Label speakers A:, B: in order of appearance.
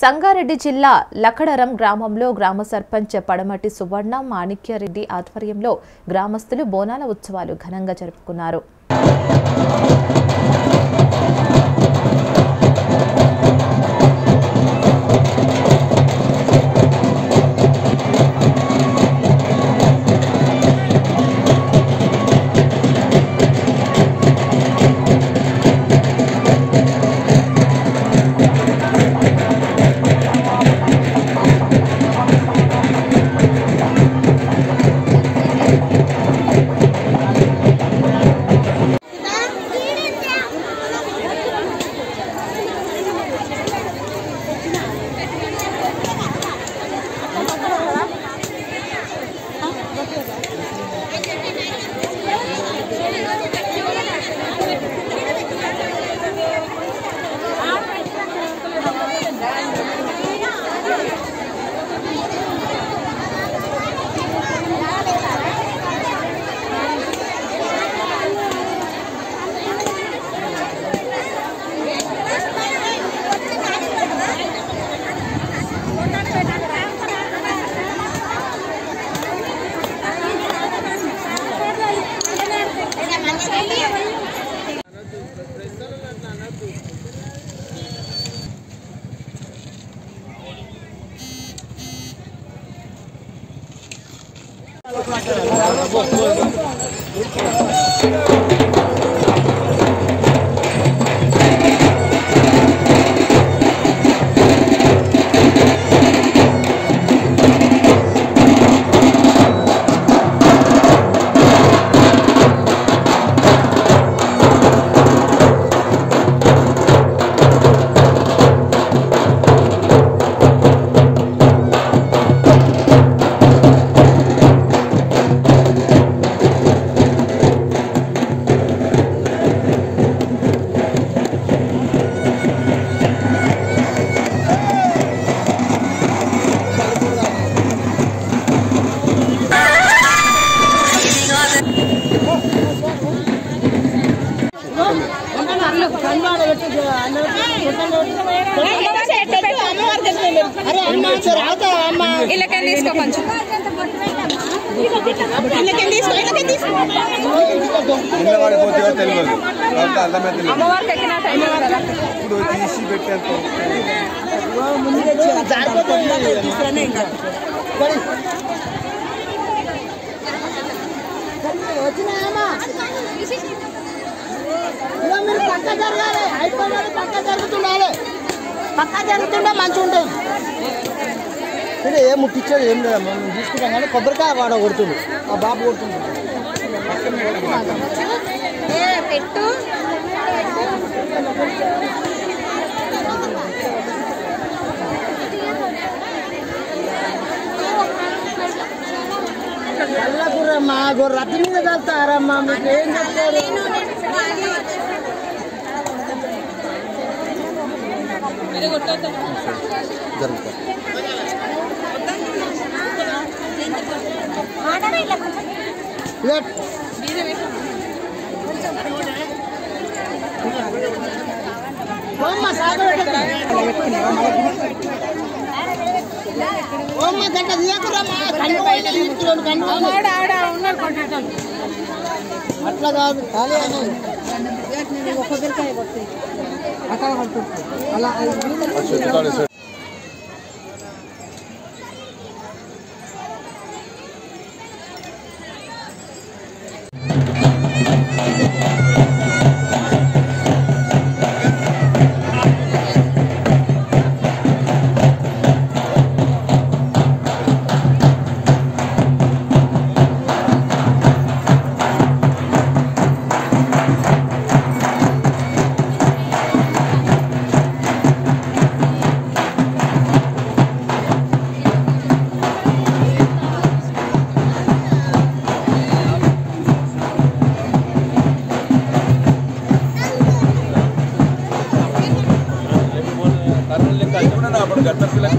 A: సంగారెడ్డి జిల్లా లకడరం గ్రామంలో గ్రామ సర్పంచ్ పడమటి సువర్ణ మాణిక్యారెడ్డి ఆధ్వర్యంలో గ్రామస్తులు బోనాల ఉత్సవాలు ఘనంగా జరుపుకున్నారు.
B: favor, coisa.
C: అమ్మవారికి ఎక్కిన టైం కదా
B: ఇప్పుడు తీసి పెట్టేంత
D: మీరు పక్క జరగాలి అయిపోయినట్టు పక్క జరుగుతుండాలి పక్క జరుగుతుంటే మంచిగా ఉంటుంది ఇక్కడ ఏం ముట్టించేది ఏం లేదమ్మా. మేము తీసుకుంటాం కానీ కొబ్బరికాయ వాడ కొడుతుంది ఆ బాబు కొడుతుంది
C: పెట్టు.
D: చల్లకురమ్మా మీద వెళ్తారమ్మా. మీకు ఏం చెప్తారు? ఇదే. ఓమ్మ సాగబెట్టకు. ఓమ్మ గంట తీయకురమ్మా. కన్ను పోయిన తీసుకురాను కన్ను పోయిన. అట్లా కాదు ఖాళీ అనేది
B: అప్పుడు గట్ట పిల్ల కూడా
D: करता